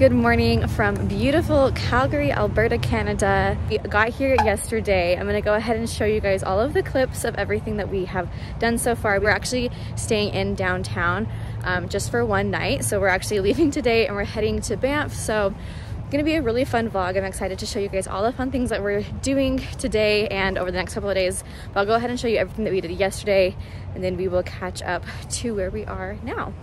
Good morning from beautiful Calgary, Alberta, Canada. We got here yesterday. I'm gonna go ahead and show you guys all of the clips of everything that we have done so far. We're actually staying in downtown um, just for one night. So we're actually leaving today and we're heading to Banff. So it's gonna be a really fun vlog. I'm excited to show you guys all the fun things that we're doing today and over the next couple of days. But I'll go ahead and show you everything that we did yesterday and then we will catch up to where we are now.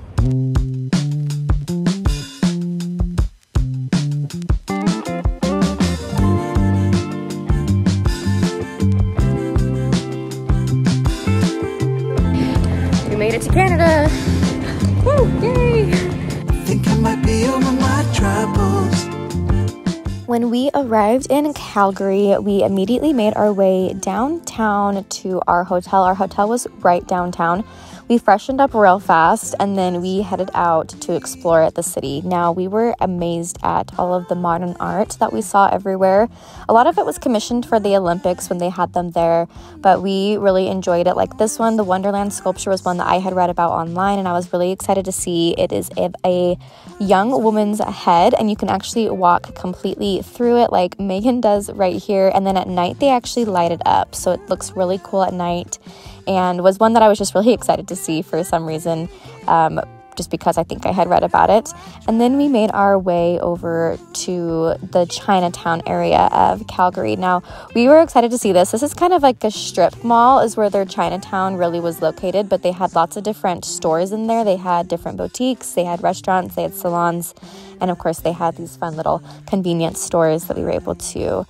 We arrived in Calgary, we immediately made our way downtown to our hotel. Our hotel was right downtown. We freshened up real fast and then we headed out to explore the city. Now, we were amazed at all of the modern art that we saw everywhere. A lot of it was commissioned for the Olympics when they had them there, but we really enjoyed it. Like this one, the Wonderland sculpture was one that I had read about online and I was really excited to see. It is a, young woman's head and you can actually walk completely through it like Megan does right here. And then at night, they actually light it up. So it looks really cool at night and was one that I was just really excited to see for some reason. Um, just because I think I had read about it. And then we made our way over to the Chinatown area of Calgary. Now, we were excited to see this. This is kind of like a strip mall, is where their Chinatown really was located, but they had lots of different stores in there. They had different boutiques, they had restaurants, they had salons, and of course, they had these fun little convenience stores that we were able to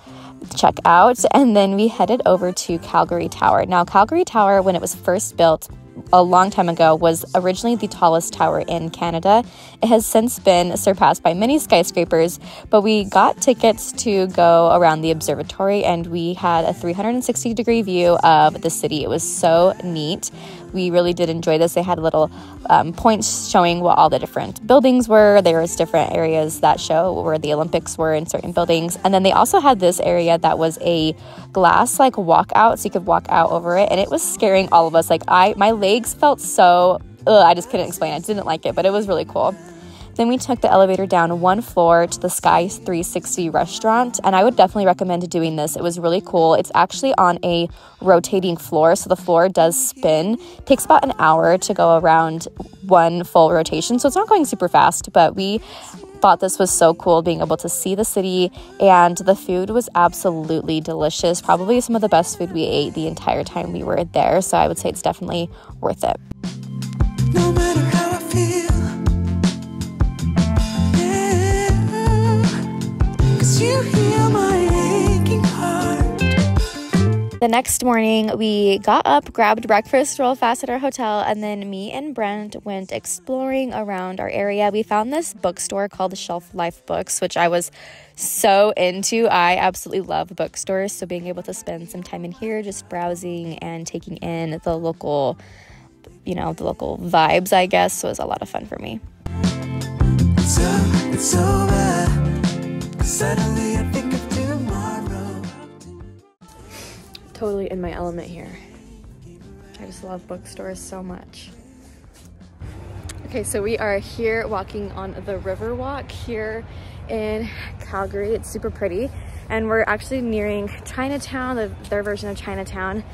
check out. And then we headed over to Calgary Tower. Now, Calgary Tower, when it was first built, a long time ago was originally the tallest tower in Canada. It has since been surpassed by many skyscrapers, but we got tickets to go around the observatory and we had a 360 degree view of the city. It was so neat we really did enjoy this. They had little um, points showing what all the different buildings were. There was different areas that show where the Olympics were in certain buildings, and then they also had this area that was a glass like walkout, so you could walk out over it, and it was scaring all of us. Like I, my legs felt so. Ugh, I just couldn't explain. I didn't like it, but it was really cool. Then we took the elevator down one floor to the Sky 360 restaurant, and I would definitely recommend doing this. It was really cool. It's actually on a rotating floor, so the floor does spin. It takes about an hour to go around one full rotation, so it's not going super fast, but we thought this was so cool being able to see the city and the food was absolutely delicious probably some of the best food we ate the entire time we were there so i would say it's definitely worth it The next morning, we got up, grabbed breakfast real fast at our hotel, and then me and Brent went exploring around our area. We found this bookstore called Shelf Life Books, which I was so into. I absolutely love bookstores, so being able to spend some time in here just browsing and taking in the local, you know, the local vibes, I guess, was a lot of fun for me. It's it's. Suddenly I think totally in my element here. I just love bookstores so much. Okay, so we are here walking on the river walk here in Calgary. It's super pretty. And we're actually nearing Chinatown, the, their version of Chinatown.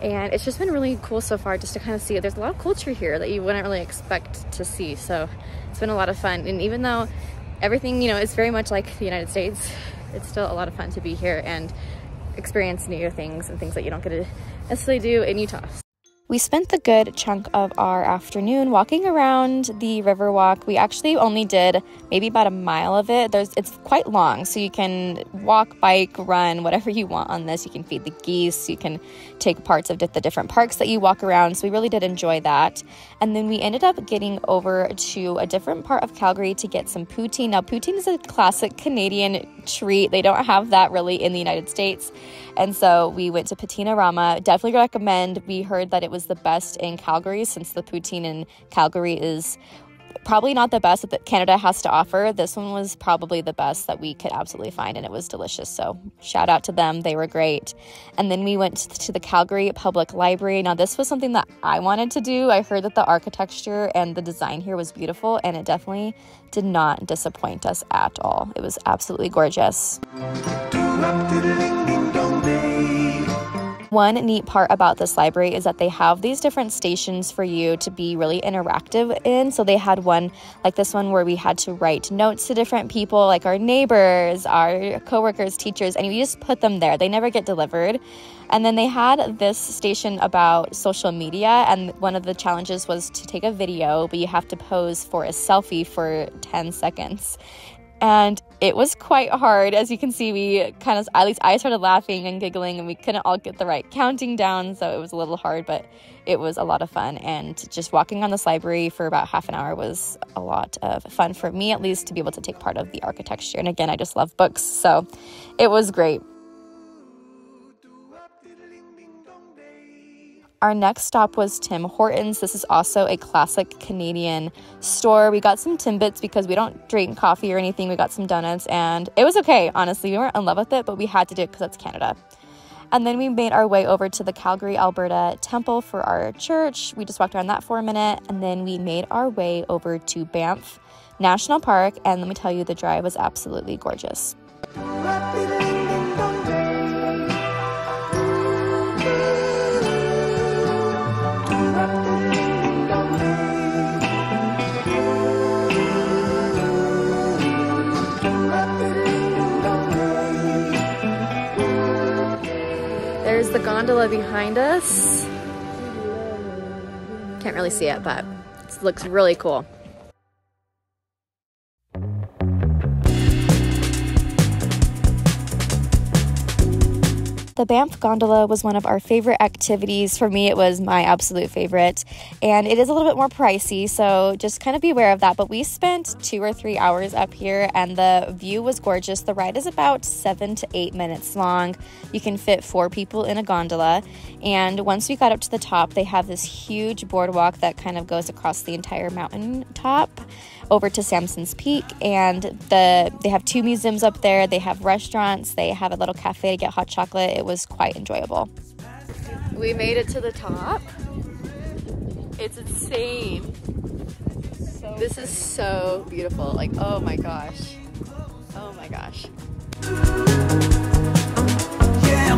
And it's just been really cool so far just to kind of see. There's a lot of culture here that you wouldn't really expect to see. So it's been a lot of fun. And even though everything, you know, is very much like the United States, it's still a lot of fun to be here and experience new things and things that you don't get to necessarily do in Utah. We spent the good chunk of our afternoon walking around the river walk. We actually only did maybe about a mile of it. There's it's quite long, so you can walk, bike, run, whatever you want on this. You can feed the geese, you can take parts of the different parks that you walk around. So we really did enjoy that. And then we ended up getting over to a different part of Calgary to get some poutine. Now, poutine is a classic Canadian treat. They don't have that really in the United States. And so we went to Patina Rama. Definitely recommend. We heard that it was the best in Calgary since the poutine in Calgary is probably not the best that Canada has to offer. This one was probably the best that we could absolutely find, and it was delicious. So, shout out to them. They were great. And then we went to the Calgary Public Library. Now, this was something that I wanted to do. I heard that the architecture and the design here was beautiful, and it definitely did not disappoint us at all. It was absolutely gorgeous. One neat part about this library is that they have these different stations for you to be really interactive in. So they had one like this one where we had to write notes to different people, like our neighbors, our coworkers, teachers, and we just put them there. They never get delivered. And then they had this station about social media, and one of the challenges was to take a video, but you have to pose for a selfie for 10 seconds and it was quite hard. As you can see, we kind of, at least I started laughing and giggling, and we couldn't all get the right counting down, so it was a little hard, but it was a lot of fun. And just walking on this library for about half an hour was a lot of fun for me, at least, to be able to take part of the architecture. And again, I just love books, so it was great. Our next stop was Tim Hortons. This is also a classic Canadian store. We got some Timbits because we don't drink coffee or anything. We got some donuts and it was okay, honestly. We weren't in love with it, but we had to do it because it's Canada. And then we made our way over to the Calgary, Alberta temple for our church. We just walked around that for a minute and then we made our way over to Banff National Park. And let me tell you, the drive was absolutely gorgeous. Gondola behind us. Can't really see it, but it looks really cool. The Banff Gondola was one of our favorite activities. For me, it was my absolute favorite. And it is a little bit more pricey, so just kind of be aware of that. But we spent two or three hours up here, and the view was gorgeous. The ride is about seven to eight minutes long. You can fit four people in a gondola. And once we got up to the top, they have this huge boardwalk that kind of goes across the entire mountain top over to Sanson's Peak and the they have two museums up there. They have restaurants, they have a little cafe to get hot chocolate. It was quite enjoyable. We made it to the top. It's insane. So this is so beautiful. Like, oh my gosh. Oh my gosh. Yeah,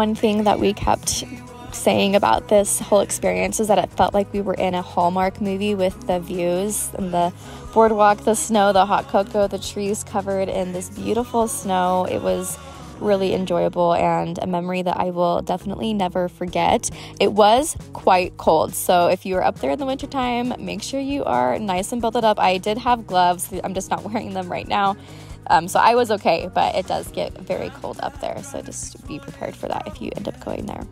one thing that we kept saying about this whole experience is that it felt like we were in a Hallmark movie with the views and the boardwalk, the snow, the hot cocoa, the trees covered in this beautiful snow. It was really enjoyable and a memory that I will definitely never forget. It was quite cold, so if you are up there in the wintertime, make sure you are nice and built up. I did have gloves, I'm just not wearing them right now. Um, so I was okay, but it does get very cold up there. So just be prepared for that if you end up going there.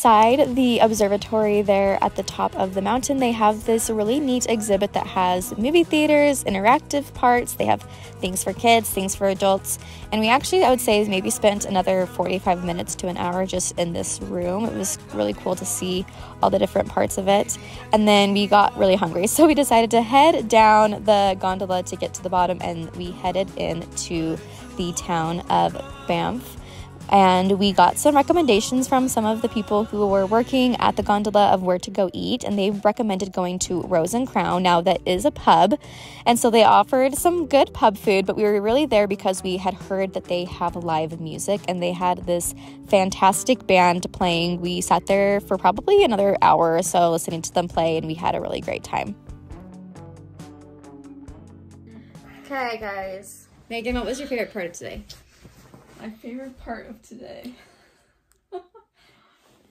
Inside the observatory there at the top of the mountain, they have this really neat exhibit that has movie theaters, interactive parts. They have things for kids, things for adults. And we actually, I would say, maybe spent another 45 minutes to an hour just in this room. It was really cool to see all the different parts of it. And then we got really hungry. So we decided to head down the gondola to get to the bottom and we headed into the town of Banff and we got some recommendations from some of the people who were working at the gondola of where to go eat and they recommended going to Rose and Crown. Now that is a pub and so they offered some good pub food but we were really there because we had heard that they have live music and they had this fantastic band playing. We sat there for probably another hour or so listening to them play and we had a really great time. Okay guys. Megan what was your favorite part of today my favorite part of today was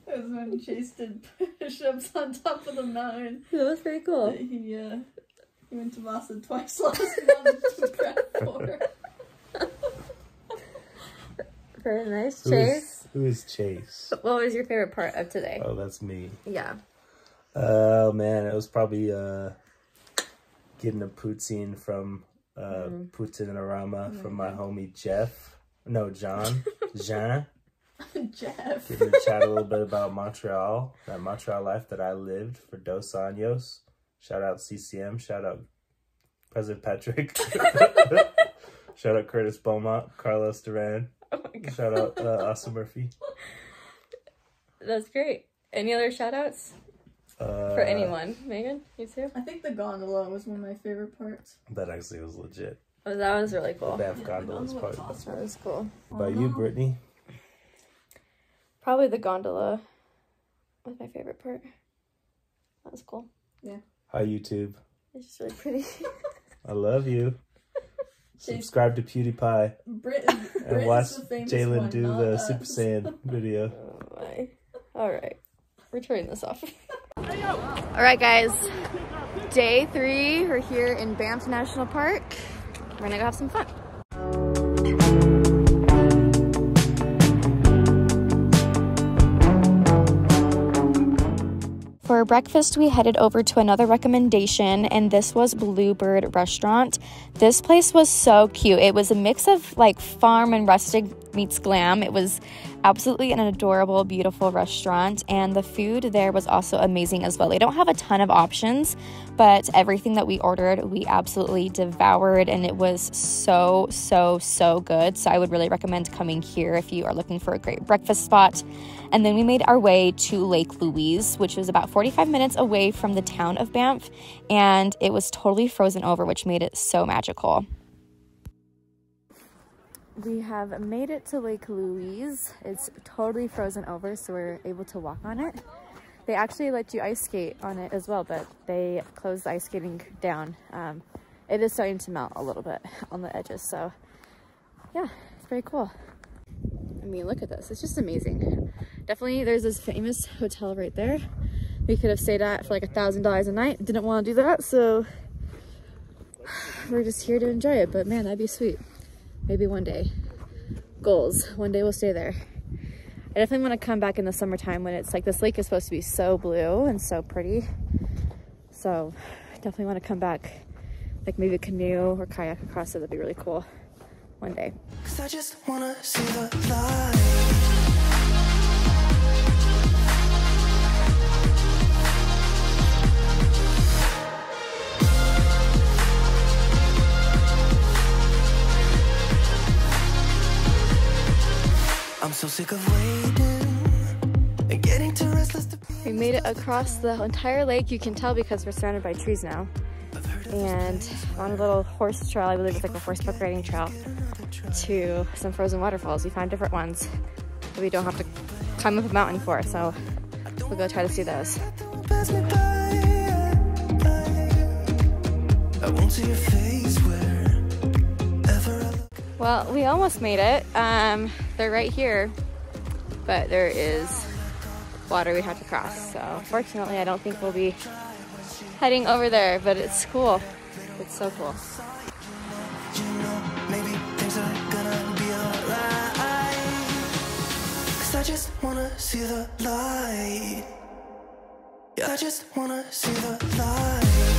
when Chase did push-ups on top of the mountain. That was pretty cool. He, uh, he went to Boston twice last month to prep for. Very nice. Chase? Who is, who is Chase? What was your favorite part of today? Oh, that's me. Yeah. Oh, man. It was probably uh, getting a poutine from uh, mm. Poutine Arama mm. from my homie Jeff. No, John. Jean. Jeff. Getting to chat a little bit about Montreal, that Montreal life that I lived for Dos Años. Shout out CCM. Shout out President Patrick. Shout out Curtis Beaumont, Carlos Duran. Oh Shout out uh, Austin Murphy. That's great. Any other shout outs? Uh, for anyone. Megan, you too? I think the gondola was one of my favorite parts. That actually was legit. Oh, that was really cool. The Banff gondola was part. Awesome. That was cool. By you, Brittany? Probably the gondola was my favorite part. That was cool. Yeah. Hi, YouTube. It's just really pretty. I love you. Subscribe to PewDiePie. Brit, and watch Jalen do the us. Super Saiyan video. Oh my. Alright. We're turning this off. Alright guys. Day three. We're here in Banff National Park. We're gonna go have some fun. For breakfast, we headed over to another recommendation, and this was Bluebird Restaurant. This place was so cute. It was a mix of like farm and rustic meets glam. It was absolutely an adorable, beautiful restaurant, and the food there was also amazing as well. They don't have a ton of options, but everything that we ordered, we absolutely devoured, and it was so, so, so good. So I would really recommend coming here if you are looking for a great breakfast spot. And then we made our way to Lake Louise, which was about 45 minutes away from the town of Banff, and it was totally frozen over, which made it so magical. We have made it to Lake Louise. It's totally frozen over, so we're able to walk on it. They actually let you ice skate on it as well, but they closed the ice skating down. Um, it is starting to melt a little bit on the edges, so yeah, it's very cool. I mean, look at this. It's just amazing. Definitely, there's this famous hotel right there. We could have stayed at for like a thousand dollars a night. Didn't want to do that, so we're just here to enjoy it. But man, that'd be sweet. Maybe one day. Goals. One day we'll stay there. I definitely want to come back in the summertime when it's like this lake is supposed to be so blue and so pretty. So definitely want to come back like maybe canoe or kayak across it. That'd be really cool one day. I'm so sick of waiting getting too restless to We made it across the entire lake. You can tell because we're surrounded by trees now. And on a little horse trail, I believe it's like a horseback riding trail, to some frozen waterfalls. We found different ones that we don't have to climb up a mountain for, so we'll go try to see those. I won't see your face well, we almost made it. Um, they're right here, but there is water we have to cross. So fortunately, I don't think we'll be heading over there, but it's cool. It's so cool. I just wanna see the light. I just wanna see the light.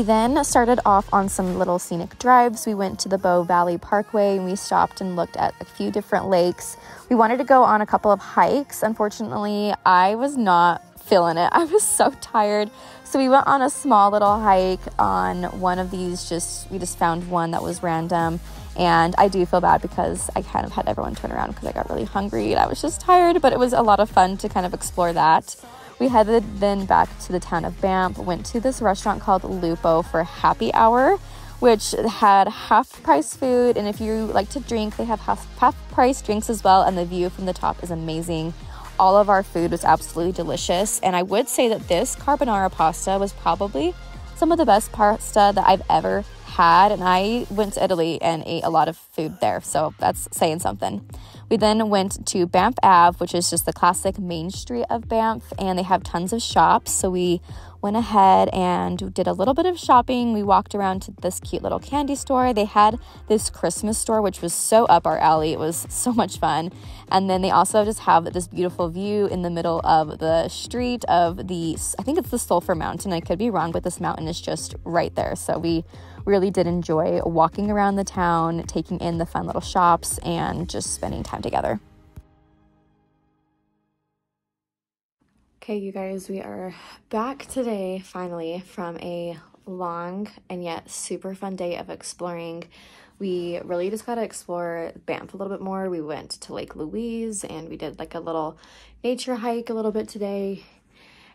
We then started off on some little scenic drives. We went to the Bow Valley Parkway and we stopped and looked at a few different lakes. We wanted to go on a couple of hikes. Unfortunately, I was not feeling it. I was so tired. So we went on a small little hike on one of these just we just found one that was random and I do feel bad because I kind of had everyone turn around because I got really hungry and I was just tired, but it was a lot of fun to kind of explore that. We headed then back to the town of Banff, went to this restaurant called Lupo for happy hour, which had half price food. And if you like to drink, they have half, half price drinks as well. And the view from the top is amazing. All of our food was absolutely delicious. And I would say that this carbonara pasta was probably some of the best pasta that I've ever had. And I went to Italy and ate a lot of food there. So that's saying something. We then went to Banff Ave, which is just the classic main street of Banff, and they have tons of shops. So we went ahead and did a little bit of shopping. We walked around to this cute little candy store. They had this Christmas store, which was so up our alley. It was so much fun. And then they also just have this beautiful view in the middle of the street of the, I think it's the Sulphur Mountain. I could be wrong, but this mountain is just right there. So we really did enjoy walking around the town, taking in the fun little shops, and just spending time together. Okay, you guys, we are back today finally from a long and yet super fun day of exploring. We really just got to explore Banff a little bit more. We went to Lake Louise and we did like a little nature hike a little bit today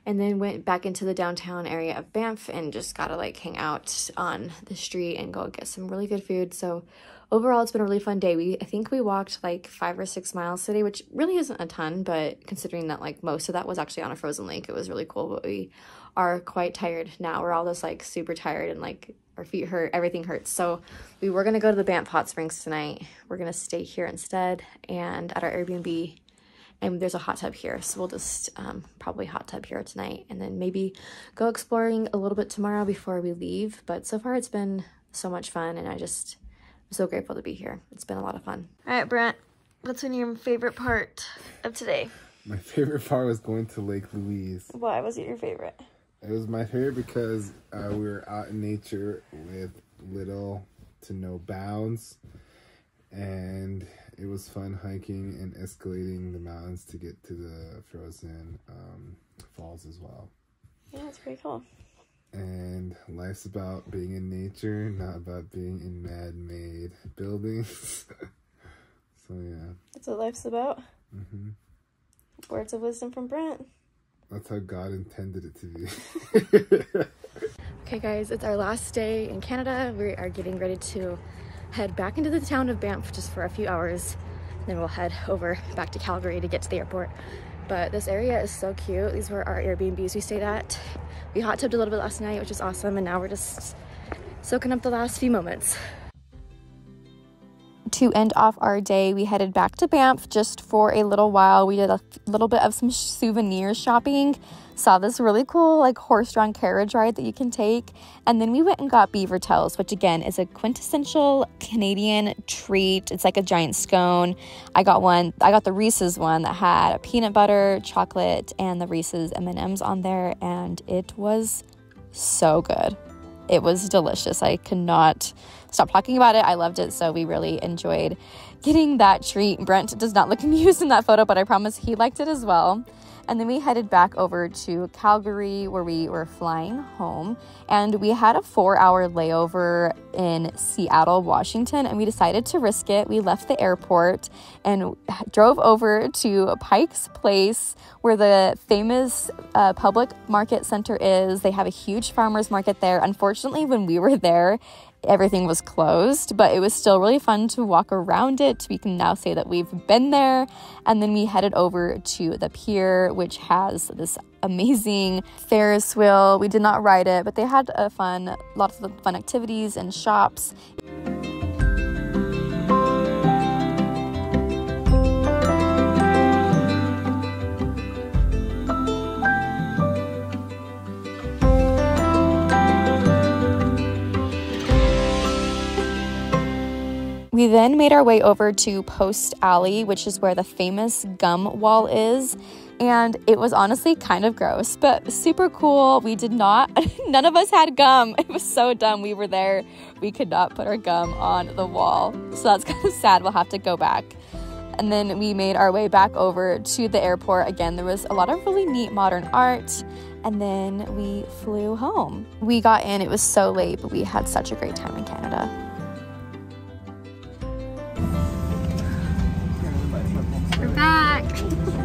and then went back into the downtown area of Banff and just got to like hang out on the street and go get some really good food. So overall, it's been a really fun day. We I think we walked like five or six miles today, which really isn't a ton, but considering that like most of that was actually on a frozen lake, it was really cool. But we are quite tired now. We're all just like super tired and like our feet hurt, everything hurts. So we were gonna go to the Banff Hot Springs tonight. We're gonna stay here instead and at our Airbnb and there's a hot tub here so we'll just um, probably hot tub here tonight and then maybe go exploring a little bit tomorrow before we leave. But so far it's been so much fun and i just i'm so grateful to be here. It's been a lot of fun. All right brent what's been your favorite part of today? My favorite part was going to lake louise. Why was it your favorite? It was my favorite because uh, we were out in nature with little to no bounds. And it was fun hiking and escalating the mountains to get to the frozen um, falls as well. Yeah, it's pretty cool. And life's about being in nature, not about being in man-made buildings. so yeah. That's what life's about. Mm-hmm. Words of wisdom from Brent. That's how God intended it to be. okay, guys, it's our last day in Canada. We are getting ready to head back into the town of Banff just for a few hours. Then we'll head over back to Calgary to get to the airport. But this area is so cute. These were our Airbnbs we stayed at. We hot tubbed a little bit last night, which is awesome. And now we're just soaking up the last few moments to end off our day, we headed back to Banff just for a little while. We did a little bit of some souvenir shopping, saw this really cool like horse-drawn carriage ride that you can take, and then we went and got beaver tails, which again is a quintessential Canadian treat. It's like a giant scone. I got one. I got the Reese's one that had peanut butter, chocolate, and the Reese's M&Ms on there, and it was so good. It was delicious. I could not stop talking about it. I loved it. So we really enjoyed getting that treat. Brent does not look amused in that photo, but I promise he liked it as well. And then we headed back over to Calgary where we were flying home. And we had a four hour layover in Seattle, Washington, and we decided to risk it. We left the airport and drove over to Pike's Place where the famous uh, public market center is. They have a huge farmers market there. Unfortunately, when we were there, everything was closed, but it was still really fun to walk around it. We can now say that we've been there. And then we headed over to the pier, which has this amazing Ferris wheel. We did not ride it, but they had a fun, lots of fun activities and shops. We then made our way over to Post Alley, which is where the famous gum wall is and it was honestly kind of gross, but super cool. We did not, none of us had gum. It was so dumb. We were there, we could not put our gum on the wall. So that's kind of sad. We'll have to go back. And then we made our way back over to the airport. Again, there was a lot of really neat modern art. And then we flew home. We got in, it was so late, but we had such a great time in Canada. We're back.